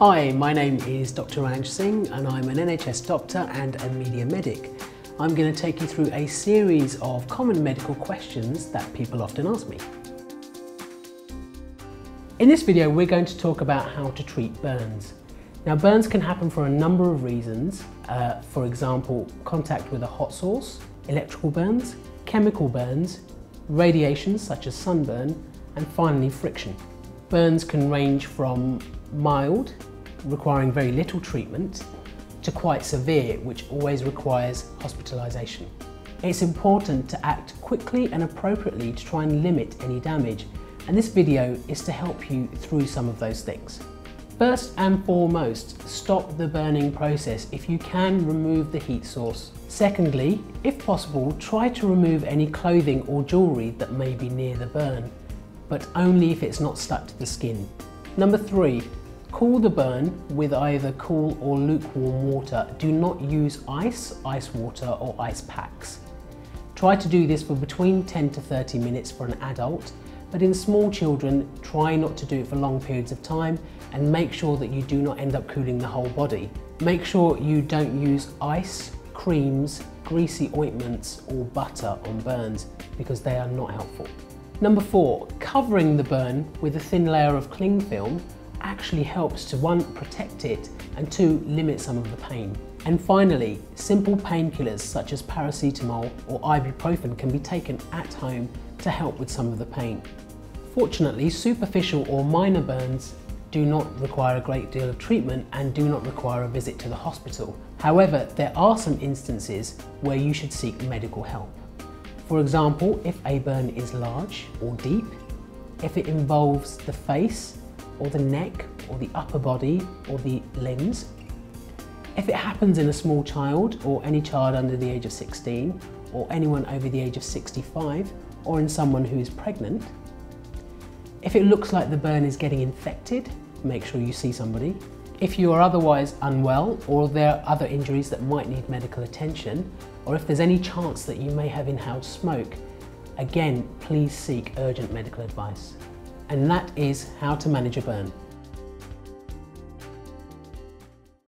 Hi, my name is Dr. Ranj Singh and I'm an NHS doctor and a media medic. I'm going to take you through a series of common medical questions that people often ask me. In this video we're going to talk about how to treat burns. Now burns can happen for a number of reasons, uh, for example contact with a hot source, electrical burns, chemical burns, radiation such as sunburn and finally friction. Burns can range from mild requiring very little treatment to quite severe, which always requires hospitalisation. It's important to act quickly and appropriately to try and limit any damage, and this video is to help you through some of those things. First and foremost, stop the burning process if you can remove the heat source. Secondly, if possible, try to remove any clothing or jewellery that may be near the burn, but only if it's not stuck to the skin. Number three, Cool the burn with either cool or lukewarm water. Do not use ice, ice water or ice packs. Try to do this for between 10 to 30 minutes for an adult, but in small children, try not to do it for long periods of time and make sure that you do not end up cooling the whole body. Make sure you don't use ice, creams, greasy ointments or butter on burns because they are not helpful. Number four, covering the burn with a thin layer of cling film actually helps to one, protect it and two, limit some of the pain. And finally, simple painkillers such as paracetamol or ibuprofen can be taken at home to help with some of the pain. Fortunately, superficial or minor burns do not require a great deal of treatment and do not require a visit to the hospital. However, there are some instances where you should seek medical help. For example, if a burn is large or deep, if it involves the face, or the neck or the upper body or the limbs. If it happens in a small child or any child under the age of 16 or anyone over the age of 65 or in someone who is pregnant. If it looks like the burn is getting infected, make sure you see somebody. If you are otherwise unwell or there are other injuries that might need medical attention, or if there's any chance that you may have inhaled smoke, again, please seek urgent medical advice and that is how to manage a burn.